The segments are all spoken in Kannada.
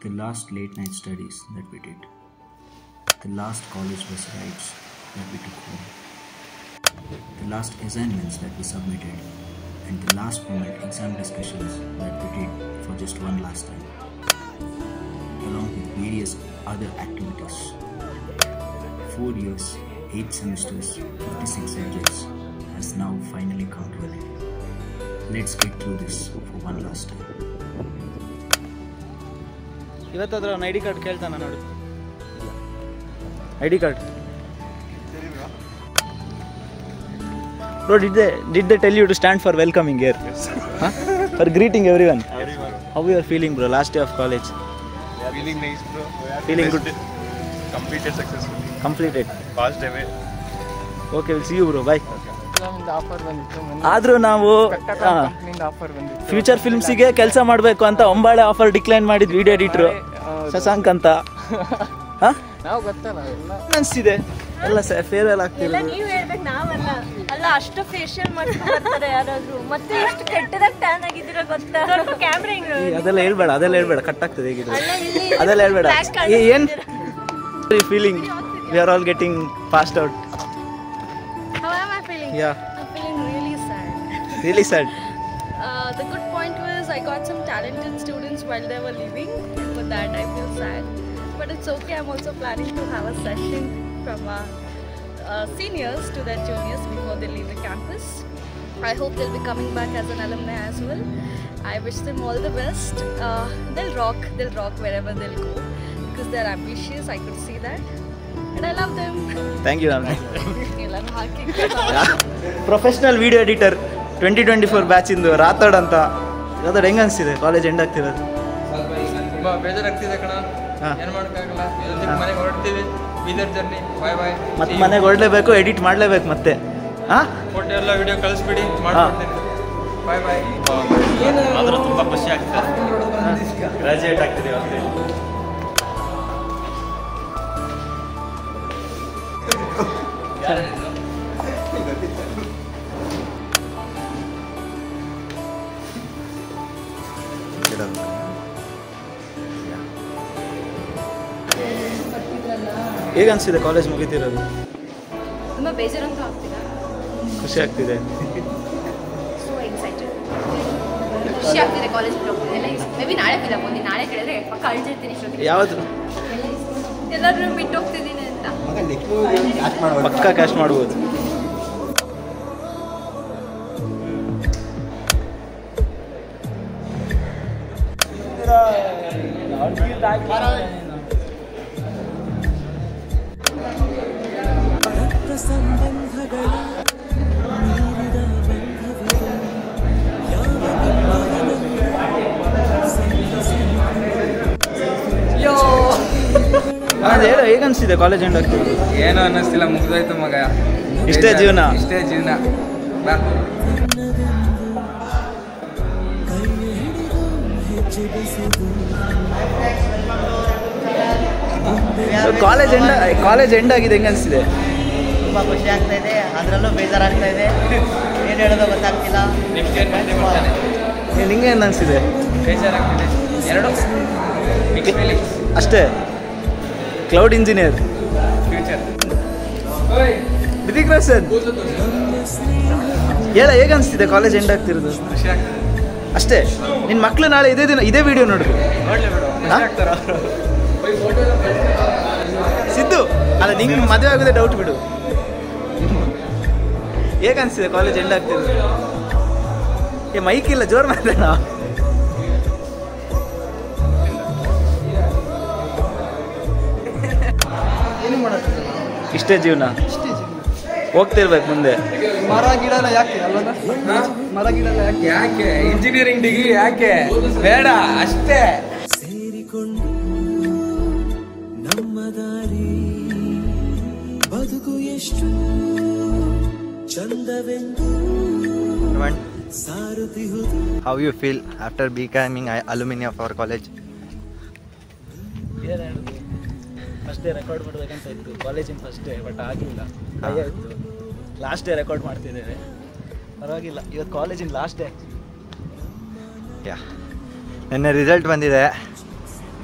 the last late night studies that we did, the last college bus rides that we took home, the last assignments that we submitted, and the last moment exam discussions that we did for just one last time, along with various other activities. Four years, eight semesters, 56 subjects has now finally come to an end. Let's get through this for one last time. ಇವತ್ತಾದ್ರೆ ಅವ್ನ ಐ ಡಿ ಕಾರ್ಡ್ ಕೇಳ್ತಾನ ನೋಡಿ. I D card? ನೋಡಿ did they tell you to stand for welcoming year for greeting everyone how you are feeling bro last day of college Feeling nice, bro. Feeling good. Completed successfully. Completed Passed away. Okay will see you bro ಮೊನ್ನೆ ಆದರೂ ನಾವು ಫ್ಯೂಚರ್ ಆಫರ್ ಬಂದಿತ್ತು. ಫ್ಯೂಚರ್ ಫಿಲ್ಮ್ಸಿಗೆ ಕೆಲಸ ಮಾಡಬೇಕು ಅಂತ ಒಂಬಾಳೆ ಆಫರ್ ಡಿಕ್ಲೈನ್ ಮಾಡಿದ್ ವಿಡಿಯೋ ಎಡಿಟರ್ ಶಶಾಂಕ್ ಅಂತ. ಅನ್ಸಿದೆ ನಾವು ಗೊತ್ತಲ್ಲ ಎಲ್ಲ ಅನಿಸ್ತಿದೆ ಎಲ್ಲ ಫೇರ್ವೆಲ್ ಆಗ್ತಿಲ್ಲ ಆಗ್ತಿರೋದು. ಹೇಳ್ಬೇಕು ನಾವಲ್ಲ. ಅಲ್ಲ ಅಷ್ಟು ಫೇಶಿಯಲ್ ಮಾಡ್ತಾರೆ ಯಾರಾದ್ರೂ. ಮತ್ತೆ ಎಷ್ಟು ಕೆಟ್ಟದಾಗ ಟ್ಯಾನ್ ಆಗಿದ್ದೀರ ಗೊತ್ತಾ? ಕ್ಯಾಮ್ರಾ ಹಿಂಗ್ ಅದೆಲ್ಲ ಹೇಳ್ಬೇಡ ಅದೆಲ್ಲ ಹೇಳ್ಬೇಡ. ಕಟ್ ಆಗ್ತದೆ ಹೇಗಿದ್ರೆ. ಅದೆಲ್ಲ ಹೇಳ್ಬೇಡ. ಏನ್? Feeling we are all getting fast out Yeah. I'm feeling really sad. really sad. Uh, the good point was I got some talented students while they were leaving. For that, I feel sad. But it's okay. I'm also planning to have a session from our uh, seniors to their juniors before they leave the campus. I hope they'll be coming back as an alumni as well. I wish them all the best. Uh, they'll rock. They'll rock wherever they'll go because they're ambitious. I could see that. And I love them. Thank you ಎಲ್ಲರೂ ಹಾಕಿ professional video editor twenty twenty four ಬ್ಯಾಚಿಂದು Rathod ಅಂತ. ರಾಥೋಡ್ ಹೆಂಗೆ ಅನಿಸ್ತಿದೆ ಕಾಲೇಜ್ ಎಂಡ್ ಆಗ್ತಿರೋದು? ತುಂಬಾ ಬೇಜಾರಾಗ್ತಿದೆ ಕಣ. ಏನು ಮಾಡೋಕ್ಕಾಗಲ್ಲ? ಮನೆಗೆ ಹೊರಡ್ತೀವಿ. ಬೀದರ್ ಜರ್ನಿ ಬಾಯ್ ಬಾಯ್ ಮತ್ತೆ ಮನೆಗೆ ಹೊರಡಲೇಬೇಕು ಎಡಿಟ್ ಮಾಡಲೇಬೇಕು ಮತ್ತೆ. ಹಾಂ? ಫೋಟೋ ಎಲ್ಲ ವಿಡಿಯೋ ಕಳಿಸ್ಬಿಡಿ. ಮಾಡ್ತೀನಿ ಬಾಯ್ ಬಾಯ್ ಆದರೂ ತುಂಬ ಖುಷಿ ಆಗ್ತದೆ. ಗ್ರಾಜುಯೇಟ್ ಆಗ್ತಿದೆ ಹೇಗೆ ಅನಿಸ್ತಿದೆ ಕಾಲೇಜ್ ಮುಗಿತಿರೋದು? ತುಂಬ ಬೇಜಾರಂತೂ ಆಗ್ತಿದೆ ಖುಷಿ ಆಗ್ತಿದೆ. ಸೊ ಎಕ್ಸೈಟೆಡ್ ಖುಷಿ ಆಗ್ತಿದೆ ಕಾಲೇಜ್ ಬಿಟ್ಟು ಹೋಗ್ತಿದೆ ಮೇ ಬಿ ನಾಳೆ ಫಿಲ್ ಆಗ್ಬೋದು ನಾಳೆ ಕೇಳಿದ್ರೆ ಪಕ್ಕ ಅಳ್ತಿರ್ತೀನಿ ಯಾವುದು? ಎಲ್ಲರೂ ಬಿಟ್ಟು ಹೋಗ್ತಿದ್ದೀನಿ. ಪಕ್ಕ ಕ್ಯಾಶ್ ಮಾಡ್ಬೋದು. ಅದೇ ಹೇಗೆ ಅನಿಸ್ತಿದೆ ಕಾಲೇಜ್ ಎಂಡ್ ಆಗ್ತಿ ಏನು ಅನ್ನಿಸ್ತಿಲ್ಲ ಮುಗಿದೋಯ್ತು ಮಗ. ಇಷ್ಟೇ ಜೀವನ. ಇಷ್ಟೇ ಜೀವನ. ಕಾಲೇಜ್ ಎಂಡ್ ಕಾಲೇಜ್ ಎಂಡ್ ಆಗಿದೆ ಹೆಂಗೆ ಅನಿಸ್ತಿದೆ ತುಂಬ ಖುಷಿ ಆಗ್ತಾ ಇದೆ. ಅದರಲ್ಲೂ ಬೇಜಾರಾಗ್ತಾ ಇದೆ. ಏನು ಹೇಳೋದು ಗೊತ್ತಾಗ್ತಿಲ್ಲ. ನಿಮ್ಗೆ ನಿಂಗೆ ಏನು ಅನಿಸ್ತಿದೆ ಬೇಜಾರಾಗ್ತಿದೆ. ಎರಡು? ಅಷ್ಟೇ. ಕ್ಲೌಡ್ ಇಂಜಿನಿಯರ್ ರಿತಿಕ್ ರೋಷನ್ ಹೇಳ ಹೇಗೆ ಅನಿಸ್ತಿದೆ ಕಾಲೇಜ್ ಎಂಡ್ ಆಗ್ತಿರೋದು? ಅಷ್ಟೇ ನಿನ್ನ ಮಕ್ಕಳು ನಾಳೆ ಇದೇ ದಿನ ಇದೇ ವಿಡಿಯೋ ನೋಡಿದ್ರು ಸಿದ್ದು ಅಲ್ಲ ನಿಂಗೆ ಮದುವೆ ಆಗೋದೇ ಡೌಟ್ ಬಿಡು. ಹೇಗೆ ಅನಿಸ್ತಿದೆ ಕಾಲೇಜ್ ಎಂಡ್ ಆಗ್ತಿರೋದು? ಏ ಮೈಕ್ ಇಲ್ಲ ಜೋರು ಮಾತಾಡ. ಇಷ್ಟೇ ಜೀವನ? ಹೋಗ್ತಿರ್ಬೇಕು ಮುಂದೆ. ಮರ ಗಿಡ ಎಲ್ಲ ಯಾಕೆ? ಅಲ್ವಲ್ಲ ಮರ ಗಿಡ ಎಲ್ಲ ಯಾಕೆ? ಯಾಕೆ? ಇಂಜಿನಿಯರಿಂಗ್ ಡಿಗ್ರಿ ಯಾಕೆ? ಬೇಡ ಅಷ್ಟೇ. ಸೇರಿಕೊಂಡು ನಮ್ಮ ದಾರಿ ಬದುಕು ಎಷ್ಟು ಚಂದವೆಂದು How you feel after becoming a alumni of our college? First day record ಮಾಡಬೇಕಂತ ಇತ್ತು. ಕಾಲೇಜಿನ ಫಸ್ಟ್ ಡೇ ಬಟ್ ಆಗಿಲ್ಲ. ಭಯ ಇತ್ತು. ಲಾಸ್ಟ್ ಡೇ ರೆಕಾರ್ಡ್ ಮಾಡ್ತಿದ್ದೇವೆ. ಪರವಾಗಿಲ್ಲ. ಇವತ್ತು ಕಾಲೇಜಿನ ಲಾಸ್ಟ್ ಡೇ ಯಾ. ನಿನ್ನೆ ರಿಸಲ್ಟ್ ಬಂದಿದೆ.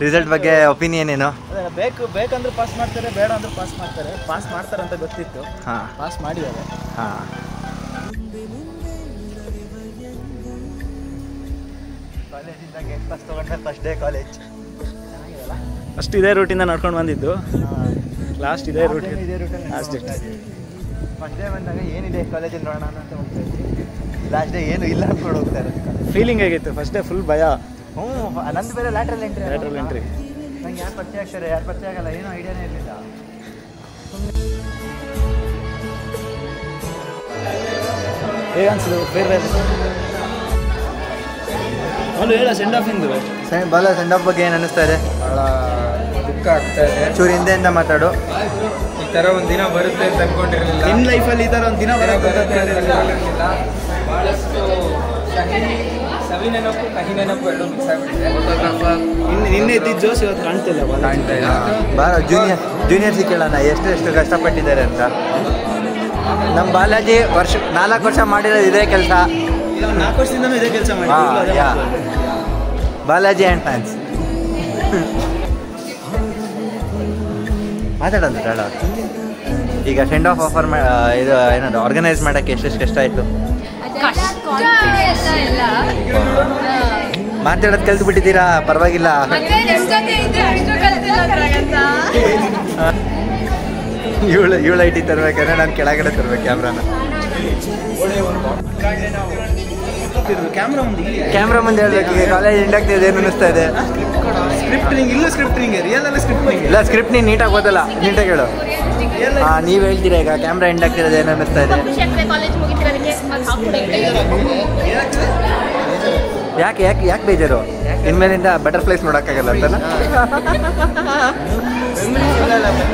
ರಿಸಲ್ಟ್ ಬಗ್ಗೆ ಒಪಿನಿಯನ್ ಏನು? ಬೇಕು ಬೇಕಂದ್ರೆ ಪಾಸ್ ಮಾಡ್ತಾರೆ ಬೇಡ ಅಂದ್ರೆ ಪಾಸ್ ಮಾಡ್ತಾರೆ. ಪಾಸ್ ಮಾಡ್ತಾರೆ ಅಂತ ಗೊತ್ತಿತ್ತು. ಹಾಂ. ಪಾಸ್ ಮಾಡಿದ್ದಾರೆ. ಹಾಂ. ಕಾಲೇಜಿಂದ ಪಾಸ್ ತಗೊಂಡ್ರೆ ಫಸ್ಟ್ ಡೇ ಕಾಲೇಜ್ ಫಸ್ಟ್ ಇದೇ ರೂಟಿಂದ ನಡ್ಕೊಂಡು ಬಂದಿದ್ದು. ಲಾಸ್ಟ್ ಇದೇ ರೂಟ್ ಲಾಸ್ಟ್ ಫಸ್ಟ್ ಡೇ ಬಂದಾಗ ಏನಿದೆ? ಕಾಲೇಜಲ್ಲಿ ನೋಡೋಣ ಅಂತ ಹೋಗ್ತಾ ಲಾಸ್ಟ್ ಡೇ ಏನು ಇಲ್ಲ ಅಂದ್ಕೊಂಡು ಹೋಗ್ತಾರೆ ಫೀಲಿಂಗ್ ಆಗಿತ್ತು ಫಸ್ಟ್ ಡೇ ಫುಲ್ ಭಯ. ಹ್ಞೂ ನಂದು ಬೇರೆ ಲ್ಯಾಟ್ರಲ್ ಎಂಟ್ರಿ ಲ್ಯಾಟ್ರಲ್ ಎಂಟ್ರಿ ನಂಗೆ ಯಾರು ಪತ್ತೆ ಆಗ್ತಾರೆ? ಯಾರು ಪತ್ತೆ ಆಗಲ್ಲ? ಏನೂ ಐಡಿಯಾನೇ ಇರಲಿಲ್ಲ. ಹೇಗೆ ಬೇರೆ ಫೇರ್ವೆಲ್ ಅವನು ಹೇಳ ಸೆಂಡ್ ಆಫ್ ಇಂದು. ಬಾಲ ಸೆಂಡ್ ಆಫ್ ಬಗ್ಗೆ ಏನು ಅನ್ನಿಸ್ತಾ ಇದೆ? ಭಾಳ ದುಃಖ ಆಗ್ತಾ ಇದೆ. ಚೂರು ಹಿಂದೆಯಿಂದ ಮಾತಾಡು. ಈ ಥರ ಒಂದು ದಿನ ಬರುತ್ತೆ ಅಂತ ಅನ್ಕೊಂಡಿರಲಿಲ್ಲ. ನಿನ್ನ ಲೈಫಲ್ಲಿ ಈ ಥರ ಒಂದು ದಿನ ಬರುತ್ತೆ ಅಂತ ಅನ್ಕೊಂಡಿರ್ಲಿಲ್ಲ. ಭಾಳಷ್ಟು ಸವಿ ನೆನಪು ಕಹಿ ನೆನಪು ಎರಡು ಮಿಕ್ಸ್ ಆಗ್ಬಿಟ್ಟಿದೆ. ನಿನ್ನೆ ನಿನ್ನೆ ಇದ್ದಿದ್ದು ಜೋಸ್ ಇವತ್ತು ಕಾಣ್ತಿಲ್ಲ. ಕಾಣ್ತಾ ಇಲ್ಲ. ಬಾರ ಜೂನಿಯರ್ ಜೂನಿಯರ್ಸಿಗೆ ಕೇಳೋಣ ಎಷ್ಟು ಎಷ್ಟು ಕಷ್ಟಪಟ್ಟಿದ್ದಾರೆ ಅಂತ. ನಮ್ಮ ಬಾಲಾಜಿ ವರ್ಷ ನಾಲ್ಕು ವರ್ಷ ಮಾಡಿರೋದು ಇದೇ ಕೆಲಸ. ನಾಲ್ಕು ವರ್ಷದಿಂದನೂ ಇದೇ ಕೆಲಸ ಮಾಡಿ ಹಾಂ ಯಾ. ಬಾಲಾಜಿ ಆ್ಯಂಡ್ ಫ್ಯಾನ್ಸ್ ಮಾತಾಡೋದು ಬೇಡ ಈಗ ಸೆಂಡ್ ಆಫ್ ಆಫರ್ ಇದು ಏನದು ಆರ್ಗನೈಸ್ ಮಾಡೋಕ್ಕೆ ಎಷ್ಟೆಷ್ಟು ಕಷ್ಟ ಆಯಿತು? ಮಾತಾಡೋದು ಕಲ್ತು ಬಿಟ್ಟಿದ್ದೀರಾ? ಪರವಾಗಿಲ್ಲ. ಇವಳು ಇವಳು ಐಟಿ ತರ್ಬೇಕಾದ್ರೆ ನಾನು ಕೆಳಗಡೆ ತರ್ಬೇಕು ಕ್ಯಾಮ್ರಾನ. ಕ್ಯಾಮ್ರಾ ಮುಂದೆ ಇಲ್ಲಿ ಕ್ಯಾಮ್ರಾ ಮುಂದೆ ಹೇಳ್ಬೇಕು ಈಗ ಕಾಲೇಜ್ ಎಂಡ್ ಆಗ್ತಿದೆ ಏನು ಅನ್ನಿಸ್ತಾ ಇದೆ? ಸ್ಕ್ರಿಪ್ಟಿಂಗ್ ಸ್ಕ್ರಿಪ್ಟ್ ಸ್ಕ್ರಿಪ್ಟಿಂಗ್ ರಿಯಲ್ ಅಲ್ಲಿ ಸ್ಕ್ರಿಪ್ಟಿಂಗ್ ಇಲ್ಲ ಸ್ಕ್ರಿಪ್ಟ್ ನೀನು ನೀಟಾಗಿ ಓದಲ್ಲ ನೀಟಾಗಿ ಹೇಳು. ಹಾಂ ನೀವು ಹೇಳ್ತೀರಾ ಈಗ ಕ್ಯಾಮ್ರಾ ಎಂಡ್ ಆಗ್ತಿರೋದು ಏನು ಅನ್ನಿಸ್ತಾ ಇದೆ? ಕಾಲೇಜ್ ಮುಗಿತಿರೋದಕ್ಕೆ ಯಾಕೆ ಯಾಕೆ ಯಾಕೆ ಬೇಜಾರು? ಇನ್ಮೇಲಿಂದ ಬಟರ್ಫ್ಲೈಸ್ ನೋಡೋಕ್ಕಾಗಲ್ಲ ಅಂತ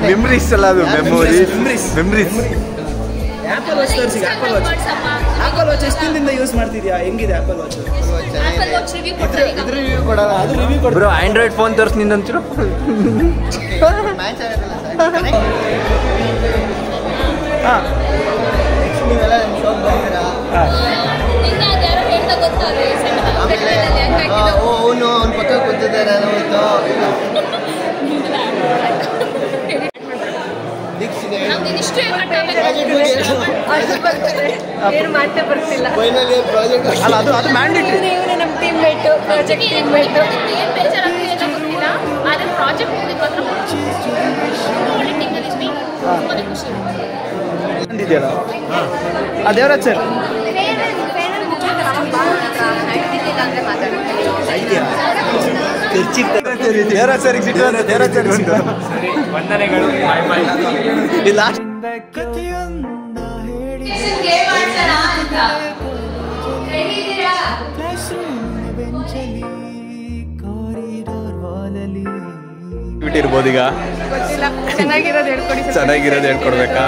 ಮೆಮ್ರೀಸ್ ಅಲ್ಲ ಅದು ಮೆಮೊರಿ ಮೆಮ್ರೀಸ್ ಆ್ಯಪಲ್ ವಾಚ್ ತೋರಿಸಿ ಆ್ಯಪಲ್ ವಾಚ್ ಆ್ಯಪಲ್ ವಾಚ್ ಎಷ್ಟು ದಿನದಿಂದ ಯೂಸ್ ಮಾಡ್ತಿದ್ಯಾ? ಹೆಂಗಿದೆ ಆಪಲ್ ವಾಚ್ ಅದು ರಿವ್ಯೂ ಕೊಡ ಬ್ರೋ ಆಂಡ್ರಾಯ್ಡ್ ಫೋನ್ ತೋರಿಸಿ ನಿಂದಂಚರು ಹಾಂ ಅವನು ಅವ್ನ ಪಕ್ಕ ಕೂತಿದ್ದಾರೆ ಅನ್ನೋದು ಏನು ಮಾತೇ ಬರ್ತಿಲ್ಲ. ಫೈನಲ್ ಇಯರ್ ಪ್ರಾಜೆಕ್ಟ್ ಅಲ್ಲ ಅದು ಅದು ಮ್ಯಾಂಡೇಟರಿ ಇವನೇ ಇವನೇ ನಮ್ಮ teammate project teammate ಏನ್ ಬೇಜಾರಾಗ್ತಿದೆ ಅಂತ ಗೊತ್ತಿಲ್ಲ. ಆದ್ರೆ ಪ್ರಾಜೆಕ್ಟ್ ಮುಗಿದ ಮಾತ್ರ ಒಳ್ಳೆ ಟೀಮಲ್ಲಿ ತುಂಬಾನೇ ಖುಷಿ. ಇದೆಯಲ್ಲ ಆ ದೇವರಾಜ್ ಸರ್. ದೇವರಾಜ್ ಸರ್ ಸಿಟ್ಟು ದೇವರಾಜ್ ಸರ್ ಸಿಟ್ಟು ವಂದನೆಗಳು. ಬಾಯ್ ಬಾಯ್. ಇಲ್ಲ ಬಿಟ್ಟಿರ್ಬೋದು ಈಗ ಚೆನ್ನಾಗಿರೋದು ಹೇಳ್ಕೊಡಿ ಚೆನ್ನಾಗಿರೋದು ಹೇಳ್ಕೊಡ್ಬೇಕಾ?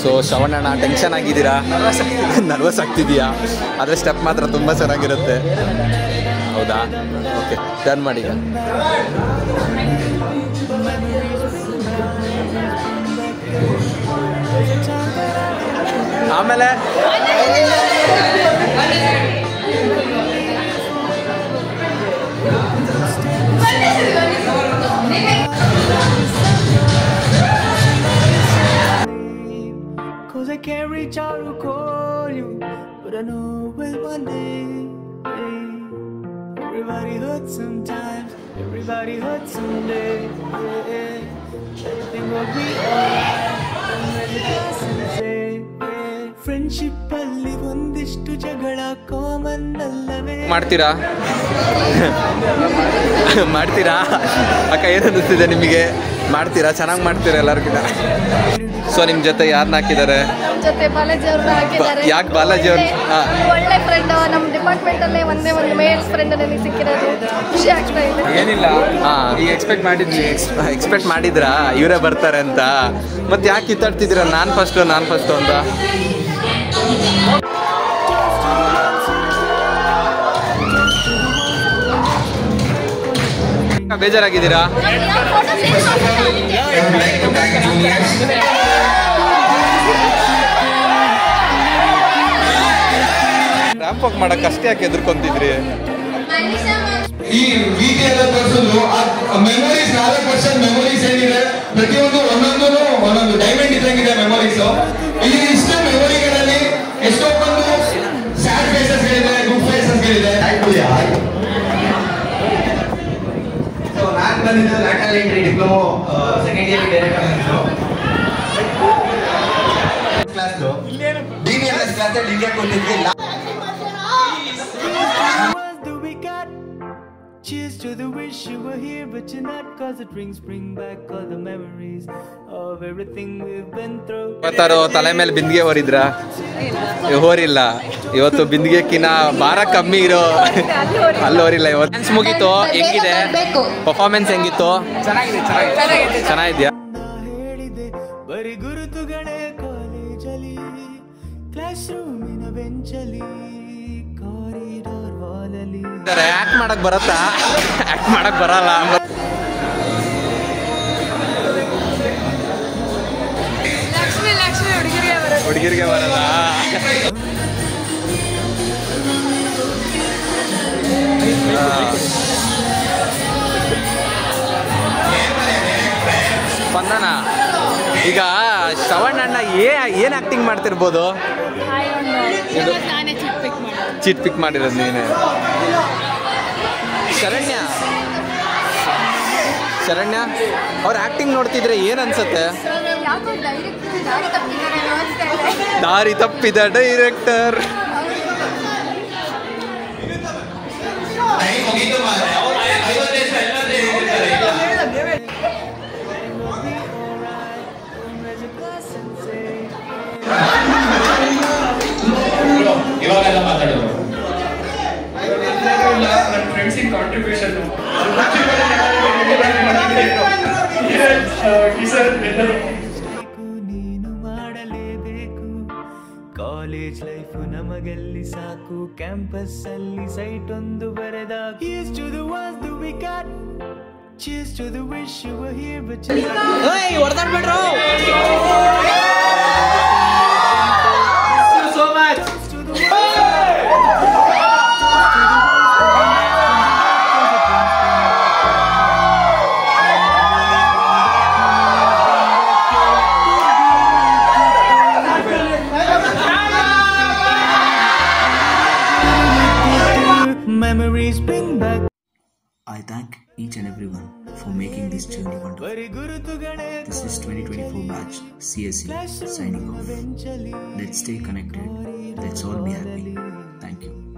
ಸೊ ಶ್ರವಣಣ್ಣ ಟೆನ್ಷನ್ ಆಗಿದ್ದೀರಾ? ನರ್ವಸ್ ಆಗ್ತಿದೆಯಾ ಆದರೆ ಸ್ಟೆಪ್ ಮಾತ್ರ ತುಂಬ ಚೆನ್ನಾಗಿರುತ್ತೆ. ಹೌದಾ? ಓಕೆ ಟರ್ನ್ ಮಾಡಿ ಆಮೇಲೆ? Cause I can't reach out to call you, but I know will one day. Everybody hurts sometimes, everybody hurts someday. Yeah. Everything will be alright. Yeah. common ಅಲ್ಲಿ ಒಂದಿಷ್ಟು ಜಗಳ ಕಾಮನ್ ಅಲ್ಲವೇ ಮಾಡ್ತೀರಾ ಮಾಡ್ತೀರಾ ಅಕ್ಕ ಏನು ಅನ್ನಿಸ್ತಿದೆ ನಿಮಗೆ ಮಾಡ್ತೀರಾ ಚೆನ್ನಾಗಿ ಮಾಡ್ತೀರಾ ಎಲ್ಲರಿಗಿಂತ ಸೊ ನಿಮ್ಮ ಜೊತೆ ಯಾರನ್ನ ಹಾಕಿದ್ದಾರೆ? ಯಾಕೆ ಜೊತೆ ಬಾಲಾಜಿ ಅವ್ರನ್ನ ಹಾಕಿದ್ದಾರೆ ಯಾಕ್ ಬಾಲಾಜಿ ಅವ್ರ್ನ? ಹಾ. ಒಳ್ಳೆ ಫ್ರೆಂಡ್ ನಮ್ಮ ಡಿಪಾರ್ಟ್ಮೆಂಟ್ ಅಲ್ಲೇ ಒಂದೇ ಒಂದು ಮೇಲ್ ಫ್ರೆಂಡ್ ನನಗೆ ಸಿಕ್ಕಿರೋದು. ಖುಷಿ ಆಗ್ತಾ ಇದೆ. ಏನಿಲ್ಲ. ಹಾಂ. ಈಗ ಎಕ್ಸ್ಪೆಕ್ಟ್ ಮಾಡಿದ್ವಿ. ಎಕ್ಸ್ಪೆಕ್ಟ್ ಮಾಡಿದ್ರಾ? ಇವರೇ ಬರ್ತಾರೆ ಅಂತ. ಮತ್ತೆ ಯಾಕೆ ಕಿತ್ತಾಡ್ತಿದ್ದೀರಾ? ನಾನ್ ಫಸ್ಟು ನಾನು ಫಸ್ಟು ಅಂತ. ಬೇಜಾರಾಗಿದ್ದೀರಾ? ರ್ಯಾಂಪ್ ವಾಕ್ ಮಾಡಕ್ಕೆ ಅಷ್ಟೇ ಯಾಕೆ ಎದುರ್ಕೊಂತಿದ್ರಿ ಈ ರೀತಿ ಎಲ್ಲ ತೋರಿಸಿದ್ರು ಮೆಮೊರೀಸ್ ನಾಲ್ಕು ವರ್ಷದ ಮೆಮೊರೀಸ್ ಏನಿದೆ? ಪ್ರತಿಯೊಂದು ಒಂದೊಂದು ಒಂದೊಂದು ಡೈಮಂಡ್ ಇದ್ದಂಗಿದೆ ಮೆಮೊರೀಸ್ ಬಂದಿದ್ದು lateral entry diploma second year direct class D S class ಅಲ್ಲಿ ಕೊಟ್ಟಿದ್ವಿ Cheers to the wish you were here, but you're not. Cause the drinks bring back all the memories of everything we've been through. ಇವತ್ತಾರು ತಲೆ ಮೇಲೆ ಬಿಂದಿಗೆ ಹೊರಿದ್ರ? ಹೋರಿಲ್ಲ. ಇವತ್ತು ಬಿಂದಿಗೆಕ್ಕಿನ ಭಾರ ಕಮ್ಮಿ ಇರೋ ಅಲ್ಲಿ ಹೋರಿಲ್ಲ ಇವತ್ತು. ಡ್ಯಾನ್ಸ್ ಮುಗೀತು? ಹೆಂಗಿದೆ? ಪರ್ಫಾರ್ಮೆನ್ಸ್ ಹೆಂಗಿತ್ತು? ಚೆನ್ನಾಗಿದ್ಯಾ? ಬರೀ ಗುರುತುಗಳೇ ಕಾಲೇಜಲ್ಲಿ ಕ್ಲಾಸ್ ರೂಮಿನ ವಾಲಲ್ಲಿ ಆಕ್ಟ್ ಮಾಡಕ್ ಬರತ್ತಾ? ಆಕ್ಟ್ ಮಾಡಕ್ ಬರಲ್ಲ. ಲಕ್ಷ್ಮಿ ಲಕ್ಷ್ಮಿ ಹುಡುಗಿರಿಗೆ ಬರಲ್ಲ. ಸ್ಪಂದನ ಈಗ ಅಣ್ಣ ಏ ಏನ್ ಆಕ್ಟಿಂಗ್ ಮಾಡ್ತಿರ್ಬೋದು? ಚಿಟ್ ಪಿಕ್ ಮಾಡಿರೋದು ನೀನೆ. ಶರಣ್ಯ. ಶರಣ್ಯ ಅವ್ರ ಆಕ್ಟಿಂಗ್ ನೋಡ್ತಿದ್ರೆ ಏನ್ ಅನ್ಸುತ್ತೆ? ದಾರಿ ತಪ್ಪಿದ ಡೈರೆಕ್ಟರ್ ಈಗ ನೀನು ಮಾಡಲೇಬೇಕು. ಕಾಲೇಜ್ ಲೈಫ್ ನಮಗಲ್ಲಿ ಸಾಕು. ಕ್ಯಾಂಪಸ್ ಅಲ್ಲಿ ಸೈಟ್ ಒಂದವರೆ ದಾಗ cheese to the wish you are here but hey ಹೊರಡಬೇಡ್ರೋ CSE signing off. Let's stay connected. Let's all be happy. Thank you.